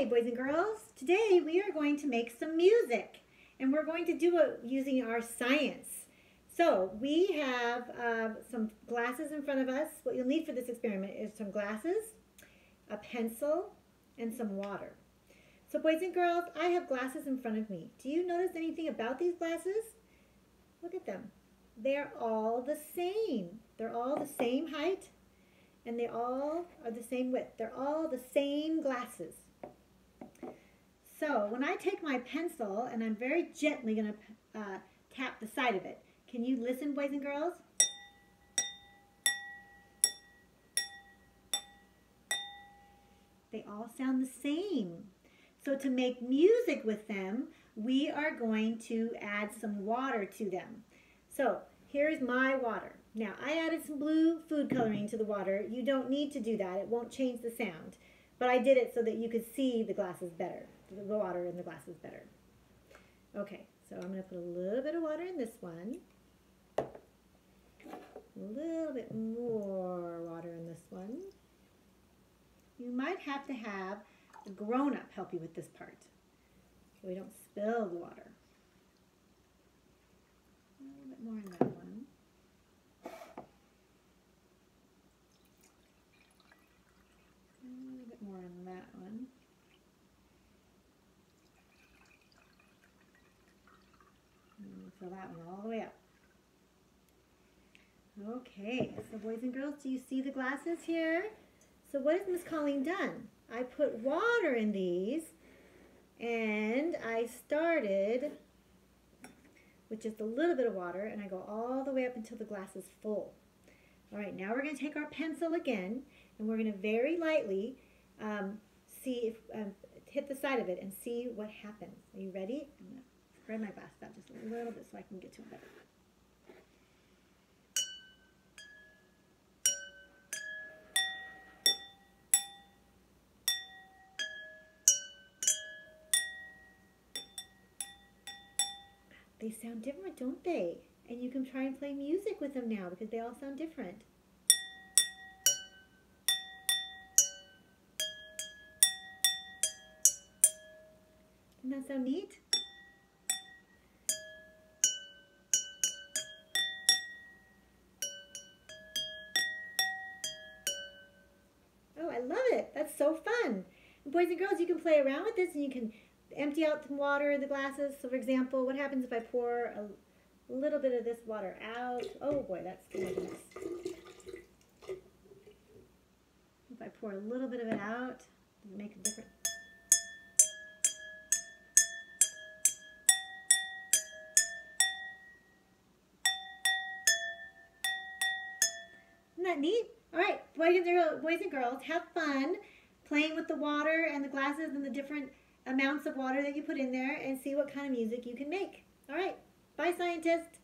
Okay, boys and girls, today we are going to make some music and we're going to do it using our science. So we have uh, some glasses in front of us. What you'll need for this experiment is some glasses, a pencil, and some water. So boys and girls, I have glasses in front of me. Do you notice anything about these glasses? Look at them. They're all the same. They're all the same height and they all are the same width. They're all the same glasses. So when I take my pencil and I'm very gently going to uh, tap the side of it, can you listen, boys and girls? They all sound the same. So to make music with them, we are going to add some water to them. So here's my water. Now, I added some blue food coloring to the water. You don't need to do that. It won't change the sound. But I did it so that you could see the glasses better, the water in the glasses better. Okay, so I'm going to put a little bit of water in this one. A little bit more water in this one. You might have to have a grown-up help you with this part so we don't spill the water. A little bit more in that one. A little bit more in that one. Fill that one all the way up. Okay, so boys and girls, do you see the glasses here? So what has Miss Colleen done? I put water in these and I started with just a little bit of water and I go all the way up until the glass is full. All right, now we're going to take our pencil again and we're going to very lightly um, see if, um, hit the side of it and see what happens. Are you ready? I'm going to spread my glass out just a little bit so I can get to it better. They sound different, don't they? And you can try and play music with them now because they all sound different. Doesn't that sound neat? Oh, I love it. That's so fun. boys and girls, you can play around with this and you can empty out some water in the glasses. So for example, what happens if I pour a little bit of this water out? Oh boy, that's mess. If I pour a little bit of it out, does it make a difference? That neat? All right, boys and, boys and girls, have fun playing with the water and the glasses and the different amounts of water that you put in there and see what kind of music you can make. All right, bye scientists.